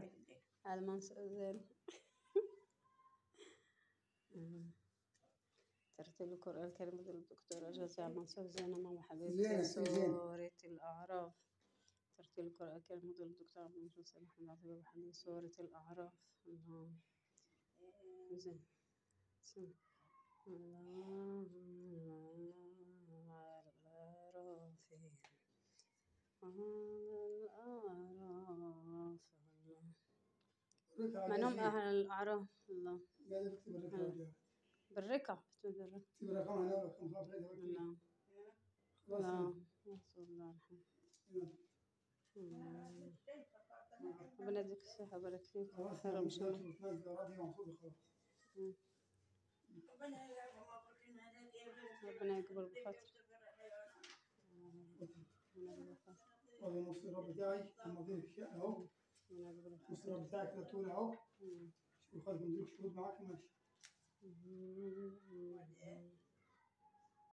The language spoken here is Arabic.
حتى على المنصب زين ترتيل القرآن الكريم مثل الدكتورة جوزي على المنصب زينة ماما حبيبتي. سورة الأعراف. ترتيل القرآن الكريم مثل الدكتورة محمد حسين محمد عبد سورة الأعراف. الله زين. زين. الله على الأعراف على الأعراف الله من هم أهل الأعراف. الله. بالركع بالركع. الله. ربنا يديك الصحة ويبارك فيك. مبسوط خلاص ربنا يقبل بخاطر ربنا يقبل بخاطر المصير بتاعك لا طول أهو. شوف خالد مدير شهود معاك ماشي.